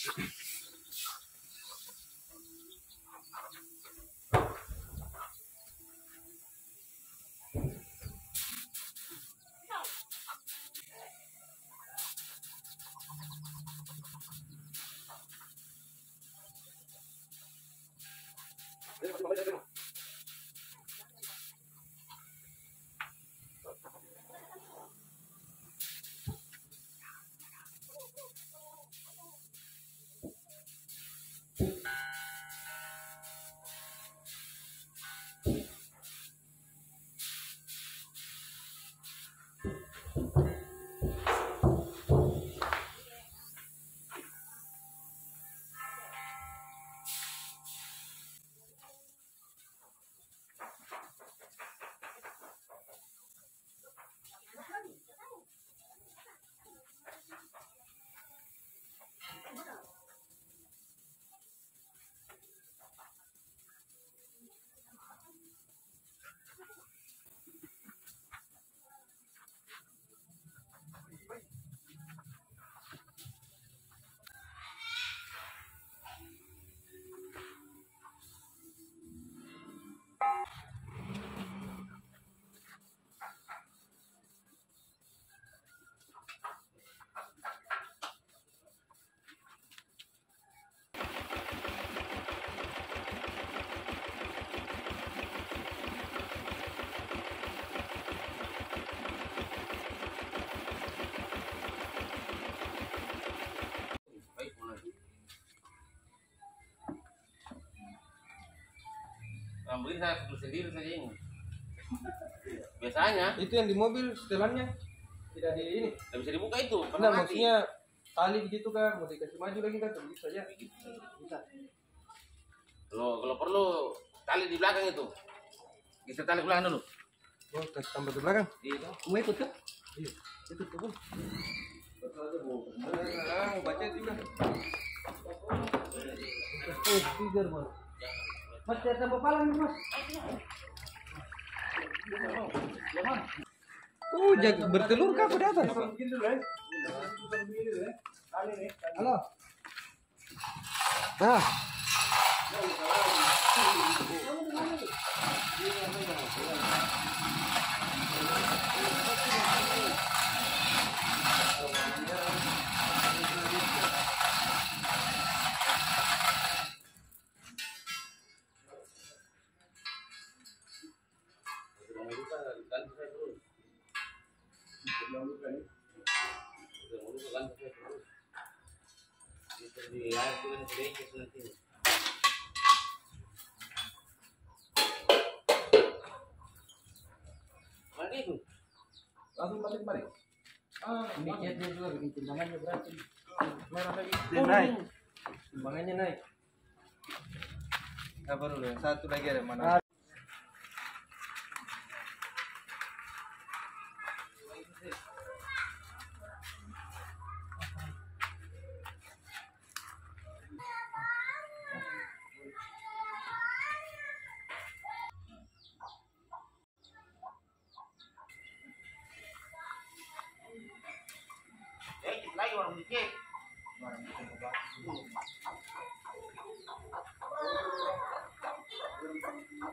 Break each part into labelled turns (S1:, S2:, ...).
S1: Nah, begini saya pukul sendiri saja ini. Biasanya
S2: Itu yang di mobil setelannya tidak di ini.
S1: nggak bisa dibuka itu,
S2: Nah,
S1: karena mati.
S2: maksudnya tali begitu kan mau dikasih maju lagi kan begitu saja. Bisa.
S1: Kalau kalau perlu tali di belakang itu. Bisa tali belakang dulu.
S2: Oh, kasih tambah ke belakang.
S1: Iya.
S2: Mau ikut kan? Iya. Ikut. Ah, mau baca juga. Oh, tiga. Mas, saya tambah palang nih, mas. Oh, jaga bertelur kah pada atas? Halo. Nah.
S1: Itu?
S2: Langsung balik balik. Ah,
S3: Ini catnya juga bikin timbangannya berarti.
S2: merah lagi. Dia naik. Timbangannya naik. Sabar dulu, satu lagi ada mana?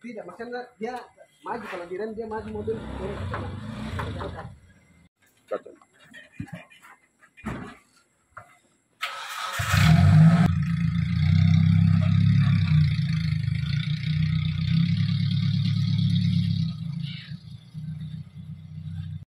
S4: Tidak, maksudnya dia maju kalau direm dia maju mobil.